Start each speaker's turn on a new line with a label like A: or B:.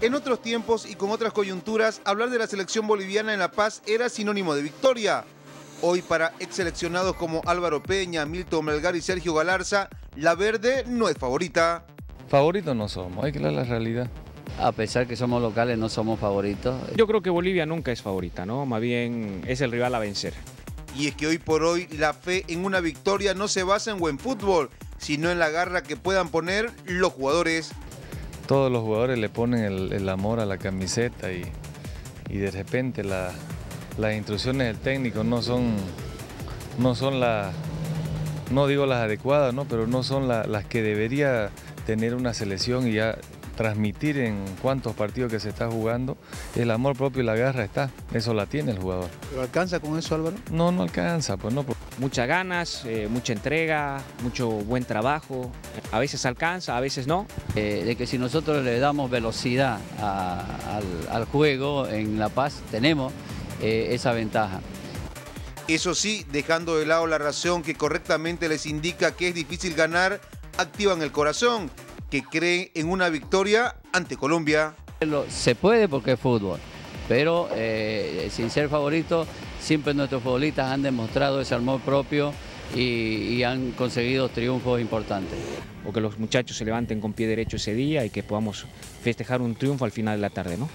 A: En otros tiempos y con otras coyunturas, hablar de la selección boliviana en La Paz era sinónimo de victoria. Hoy para ex seleccionados como Álvaro Peña, Milton Melgar y Sergio Galarza, la verde no es favorita.
B: Favoritos no somos, hay que ver la realidad.
C: A pesar que somos locales, no somos favoritos.
D: Yo creo que Bolivia nunca es favorita, ¿no? Más bien es el rival a vencer.
A: Y es que hoy por hoy la fe en una victoria no se basa en buen fútbol, sino en la garra que puedan poner los jugadores.
B: Todos los jugadores le ponen el, amor a la camiseta y, de repente las instrucciones del técnico no son, no son las, no digo las adecuadas, ¿no? pero no son las que debería tener una selección y ya transmitir en cuántos partidos que se está jugando, el amor propio y la garra está, eso la tiene el jugador.
A: ¿Pero alcanza con eso Álvaro?
B: No, no alcanza, pues no.
D: Muchas ganas, eh, mucha entrega, mucho buen trabajo, a veces alcanza, a veces no.
C: Eh, de que si nosotros le damos velocidad al, juego en La Paz, tenemos eh, esa ventaja.
A: Eso sí, dejando de lado la razón que correctamente les indica que es difícil ganar, activan el corazón que cree en una victoria ante Colombia.
C: Se puede porque es fútbol, pero eh, sin ser favorito, siempre nuestros futbolistas han demostrado ese amor propio y, y, han conseguido triunfos importantes.
D: O que los muchachos se levanten con pie derecho ese día y que podamos festejar un triunfo al final de la tarde, ¿no?